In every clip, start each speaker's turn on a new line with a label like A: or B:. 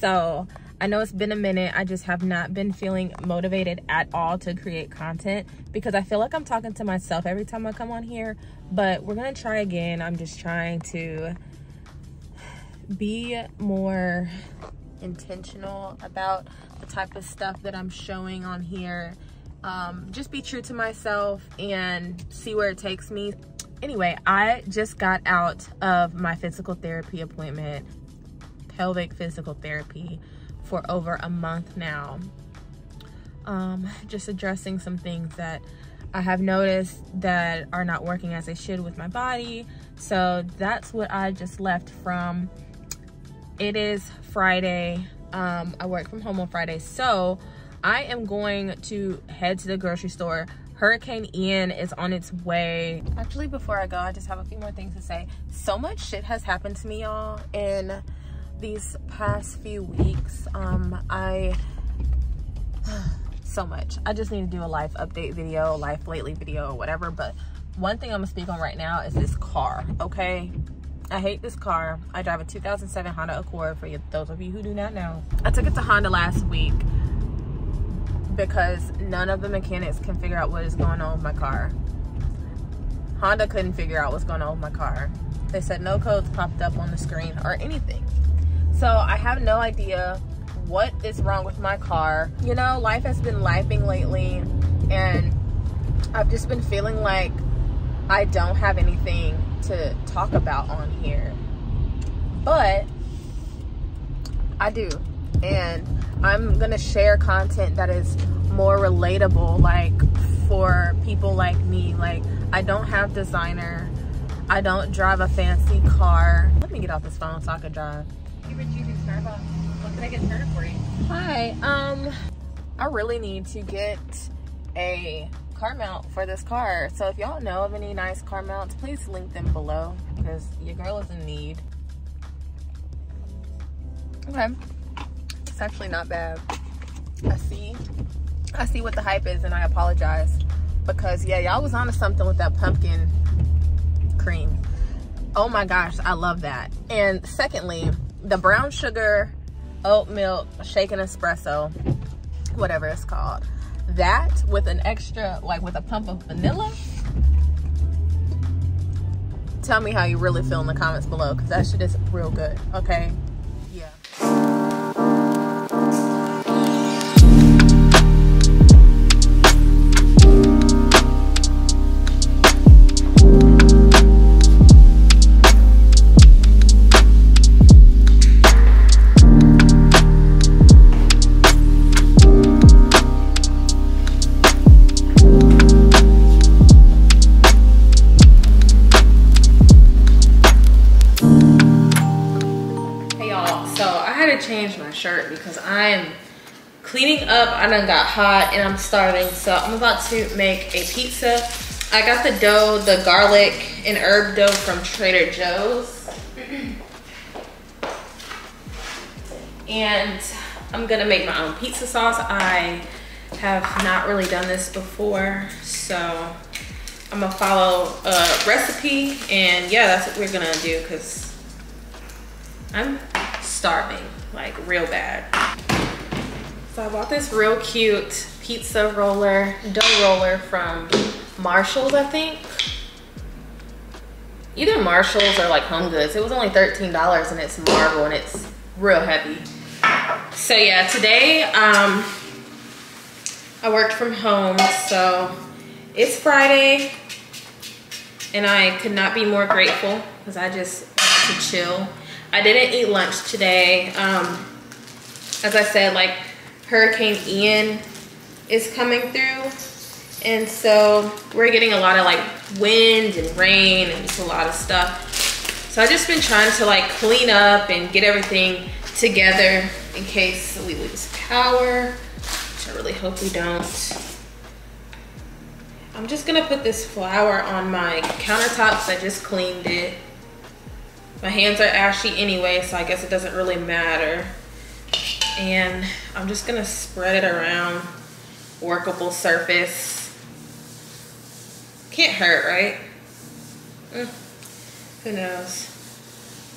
A: So I know it's been a minute. I just have not been feeling motivated at all to create content because I feel like I'm talking to myself every time I come on here. But we're gonna try again. I'm just trying to be more intentional about the type of stuff that I'm showing on here. Um, just be true to myself and see where it takes me. Anyway, I just got out of my physical therapy appointment, pelvic physical therapy for over a month now. Um, just addressing some things that I have noticed that are not working as they should with my body. So that's what I just left from. It is Friday. Um, I work from home on Friday. So I am going to head to the grocery store. Hurricane Ian is on its way. Actually, before I go, I just have a few more things to say. So much shit has happened to me, y'all, in these past few weeks. Um, I, so much. I just need to do a life update video, life lately video, or whatever. But one thing I'm gonna speak on right now is this car, okay? I hate this car. I drive a 2007 Honda Accord for you, those of you who do not know. I took it to Honda last week because none of the mechanics can figure out what is going on with my car. Honda couldn't figure out what's going on with my car. They said no codes popped up on the screen or anything. So I have no idea what is wrong with my car. You know, life has been lifing lately and I've just been feeling like I don't have anything to talk about on here. But I do. And I'm gonna share content that is more relatable, like for people like me. Like, I don't have designer. I don't drive a fancy car. Let me get off this phone so I can drive. Starbucks. What can I get started for you? Hi. Um, I really need to get a car mount for this car. So if y'all know of any nice car mounts, please link them below because your girl is in need. Okay. It's actually not bad. I see. I see what the hype is and I apologize because yeah, y'all was onto something with that pumpkin cream. Oh my gosh, I love that. And secondly, the brown sugar oat milk shaken espresso, whatever it's called. That with an extra, like with a pump of vanilla. Tell me how you really feel in the comments below because that shit is real good, okay? Shirt because I am cleaning up. I done got hot and I'm starving. So I'm about to make a pizza. I got the dough, the garlic and herb dough from Trader Joe's. and I'm gonna make my own pizza sauce. I have not really done this before. So I'm gonna follow a recipe and yeah, that's what we're gonna do because I'm starving like real bad. So I bought this real cute pizza roller, dough roller from Marshalls, I think. Either Marshalls or like Home Goods. It was only $13 and it's marble and it's real heavy. So yeah, today um, I worked from home. So it's Friday and I could not be more grateful because I just to chill I didn't eat lunch today. Um, as I said, like Hurricane Ian is coming through. And so we're getting a lot of like wind and rain and just a lot of stuff. So I've just been trying to like clean up and get everything together in case we lose power, which I really hope we don't. I'm just gonna put this flour on my countertops. I just cleaned it. My hands are ashy anyway, so I guess it doesn't really matter. And I'm just gonna spread it around workable surface. Can't hurt, right? Mm, who knows?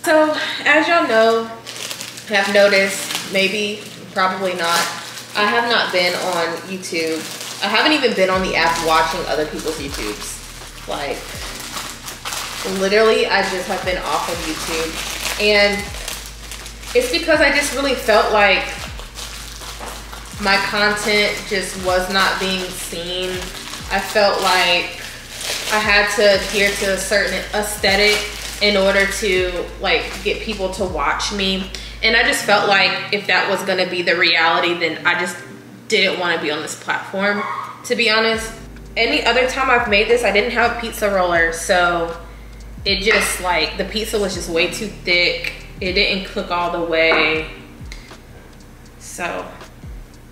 A: So, as y'all know, have noticed, maybe, probably not, I have not been on YouTube. I haven't even been on the app watching other people's YouTubes. Like, literally, I just have been off of YouTube. And it's because I just really felt like my content just was not being seen. I felt like I had to adhere to a certain aesthetic in order to like get people to watch me. And I just felt like if that was gonna be the reality, then I just didn't wanna be on this platform, to be honest. Any other time I've made this, I didn't have a pizza roller, so it just like, the pizza was just way too thick. It didn't cook all the way. So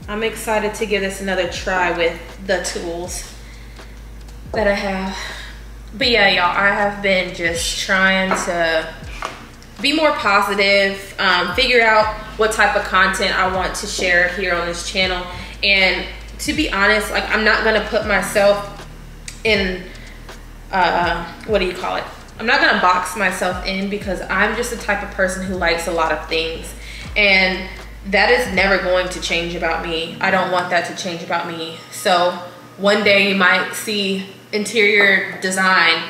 A: I'm excited to give this another try with the tools that I have. But yeah, y'all, I have been just trying to be more positive, um, figure out what type of content I want to share here on this channel. And to be honest, like I'm not gonna put myself in, uh, what do you call it? I'm not gonna box myself in because I'm just the type of person who likes a lot of things. And that is never going to change about me. I don't want that to change about me. So one day you might see interior design.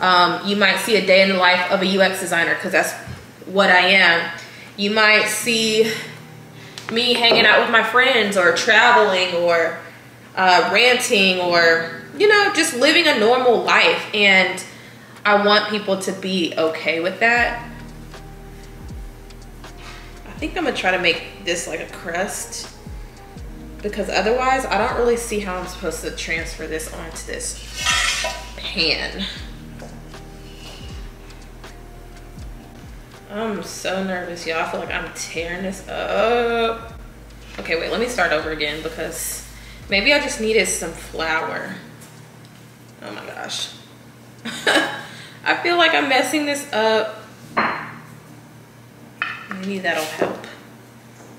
A: Um, you might see a day in the life of a UX designer because that's what I am. You might see me hanging out with my friends or traveling or uh, ranting or, you know, just living a normal life. And I want people to be okay with that. I think I'm gonna try to make this like a crust because otherwise I don't really see how I'm supposed to transfer this onto this pan. I'm so nervous, y'all. I feel like I'm tearing this up. Okay, wait, let me start over again because maybe I just needed some flour. Oh my gosh. I feel like I'm messing this up. Maybe that'll help.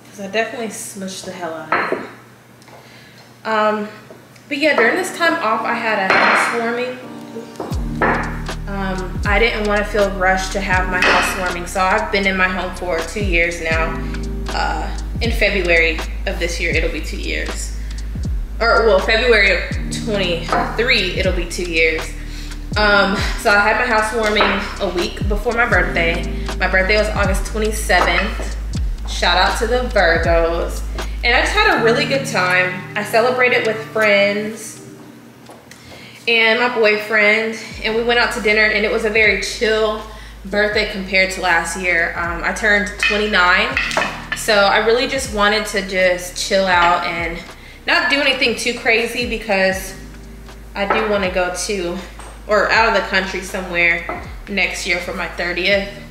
A: Because I definitely smushed the hell out of it. Um, but yeah, during this time off, I had a housewarming. Um, I didn't want to feel rushed to have my housewarming, so I've been in my home for two years now. Uh, in February of this year, it'll be two years. Or well, February of 23, it'll be two years. Um, so I had my housewarming a week before my birthday. My birthday was August 27th. Shout out to the Virgos. And I just had a really good time. I celebrated with friends and my boyfriend, and we went out to dinner, and it was a very chill birthday compared to last year. Um, I turned 29, so I really just wanted to just chill out and not do anything too crazy because I do want to go to or out of the country somewhere next year for my 30th.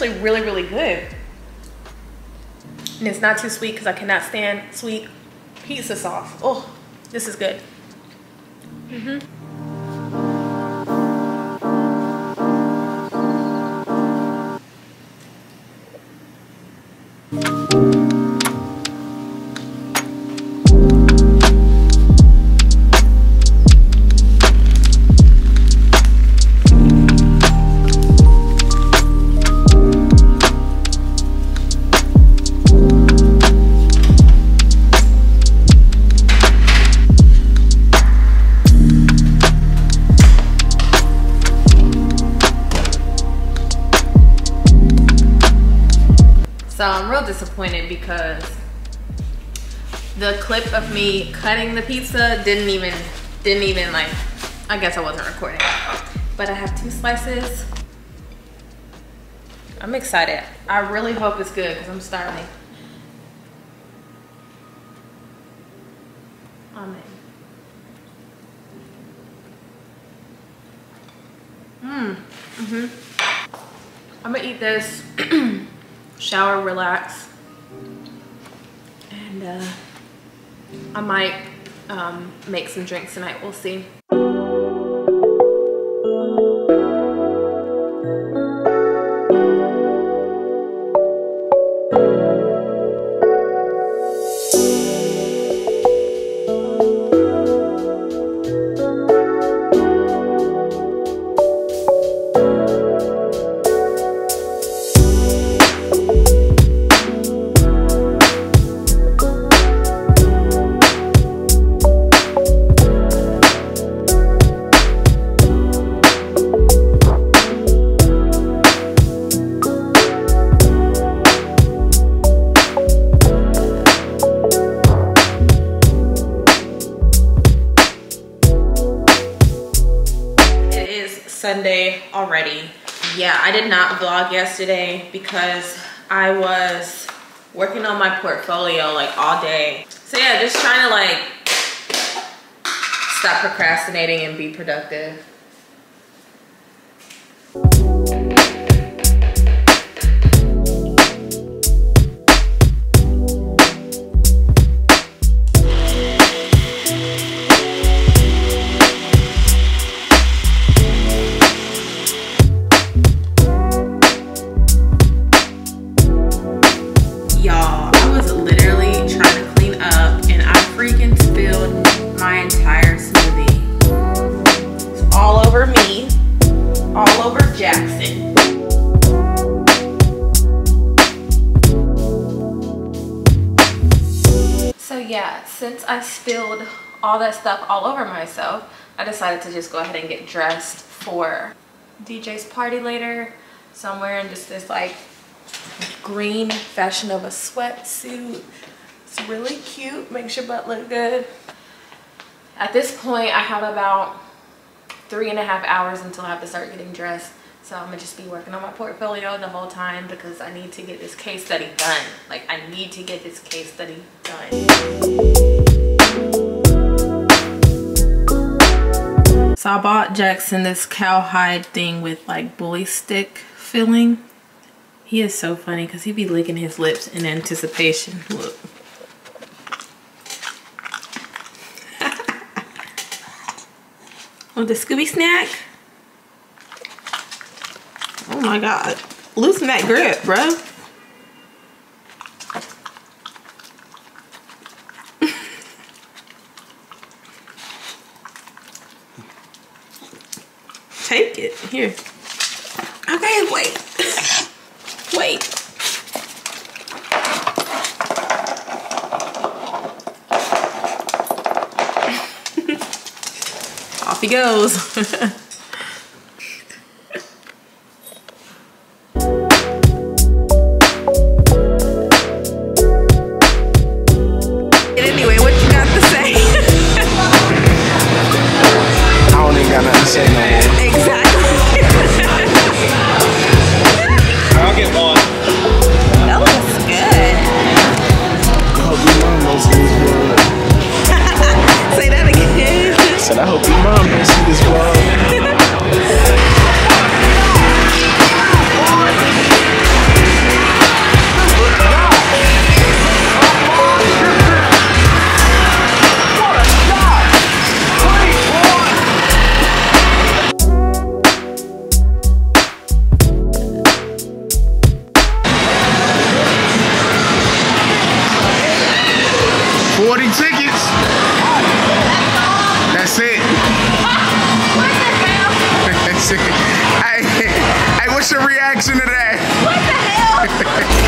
A: Actually really, really good. And it's not too sweet because I cannot stand sweet pizza sauce. Oh, this is good. Mm-hmm. The clip of me cutting the pizza didn't even, didn't even like, I guess I wasn't recording. But I have two slices. I'm excited. I really hope it's good because I'm starving. Amen. Mmm. Mm-hmm. I'm gonna eat this, shower, relax, and uh, I might um, make some drinks tonight. We'll see. Vlog yesterday because I was working on my portfolio like all day. So yeah, just trying to like stop procrastinating and be productive. Since I spilled all that stuff all over myself, I decided to just go ahead and get dressed for DJ's party later. So I'm wearing just this like green Fashion of Nova sweatsuit. It's really cute, makes your butt look good. At this point, I have about three and a half hours until I have to start getting dressed. So I'm gonna just be working on my portfolio the whole time because I need to get this case study done. Like I need to get this case study done. So I bought Jackson this cowhide thing with like bully stick filling. He is so funny because he be licking his lips in anticipation. Look. Want the Scooby snack? Oh my God. Loosen that grip, bro. Take it. Here. Okay, wait. wait. Off he goes.
B: and I hope your mom hey, hey, what's your reaction to that?
A: What the hell?